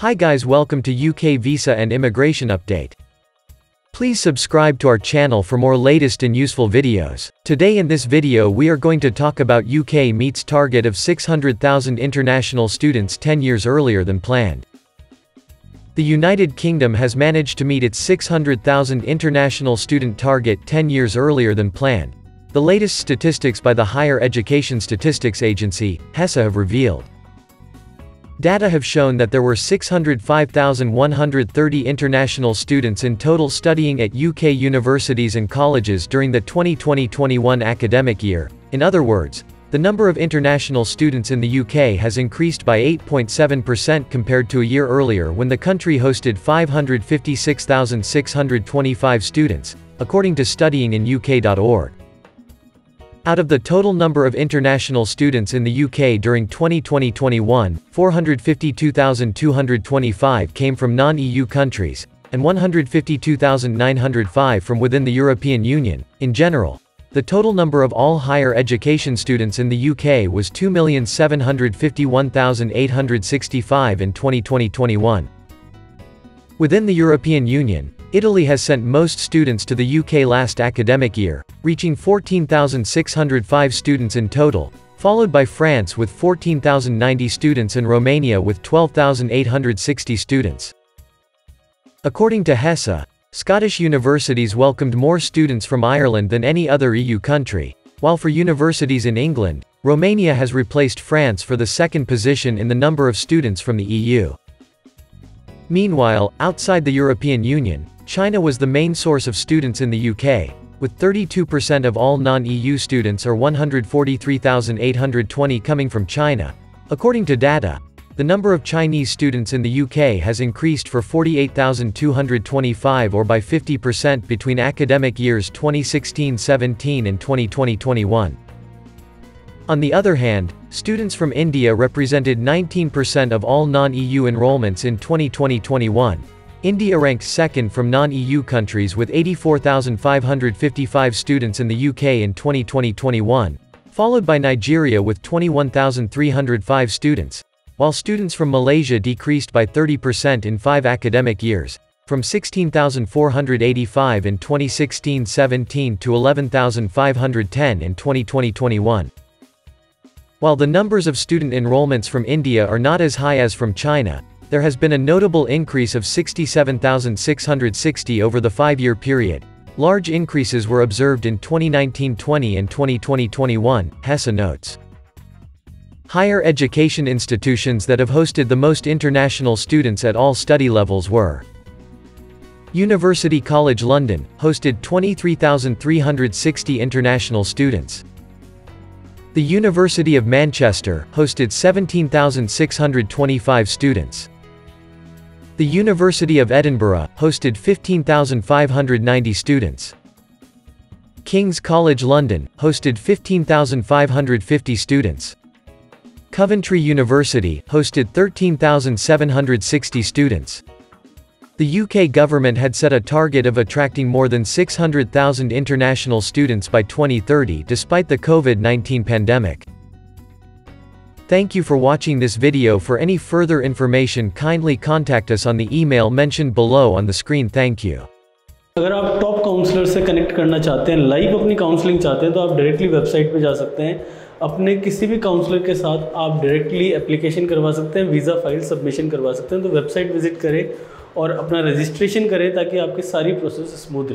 Hi guys welcome to UK Visa and Immigration Update. Please subscribe to our channel for more latest and useful videos. Today in this video we are going to talk about UK meets target of 600,000 international students 10 years earlier than planned. The United Kingdom has managed to meet its 600,000 international student target 10 years earlier than planned. The latest statistics by the Higher Education Statistics Agency, HESA have revealed. Data have shown that there were 605,130 international students in total studying at UK universities and colleges during the 2020-21 academic year. In other words, the number of international students in the UK has increased by 8.7% compared to a year earlier when the country hosted 556,625 students, according to studyinginuk.org. Out of the total number of international students in the UK during 2020-21, 452,225 came from non-EU countries, and 152,905 from within the European Union. In general, the total number of all higher education students in the UK was 2,751,865 in 2020-21. Within the European Union, Italy has sent most students to the UK last academic year, reaching 14,605 students in total, followed by France with 14,090 students and Romania with 12,860 students. According to HESA, Scottish universities welcomed more students from Ireland than any other EU country, while for universities in England, Romania has replaced France for the second position in the number of students from the EU. Meanwhile, outside the European Union, China was the main source of students in the UK, with 32% of all non-EU students or 143,820 coming from China. According to data, the number of Chinese students in the UK has increased for 48,225 or by 50% between academic years 2016-17 and 2020-21. On the other hand, students from India represented 19% of all non-EU enrollments in 2020-21, India ranks second from non-EU countries with 84,555 students in the UK in 2020-21, followed by Nigeria with 21,305 students, while students from Malaysia decreased by 30% in five academic years, from 16,485 in 2016-17 to 11,510 in 2020-21. While the numbers of student enrollments from India are not as high as from China, there has been a notable increase of 67,660 over the five-year period. Large increases were observed in 2019-20 and 2020-21, HESA notes. Higher education institutions that have hosted the most international students at all study levels were University College London, hosted 23,360 international students. The University of Manchester, hosted 17,625 students. The University of Edinburgh, hosted 15,590 students. King's College London, hosted 15,550 students. Coventry University, hosted 13,760 students. The UK government had set a target of attracting more than 600,000 international students by 2030 despite the COVID-19 pandemic. Thank you for watching this video for any further information kindly contact us on the email mentioned below on the screen thank you. अगर आप top counsellor से connect करना चाहते हैं live अपनी counselling चाहते हैं तो आप डायरेक्टली वेबसाइट पे जा सकते हैं अपने किसी भी काउंसलर के साथ आप डायरेक्टली एप्लीकेशन करवा सकते हैं वीज़ा फाइल सबमिशन करवा सकते हैं तो वेबसाइट विजिट करें और अपना रजिस्ट्रेशन करें ताकि आपकी सारी प्रोसेस स्मूथ रहे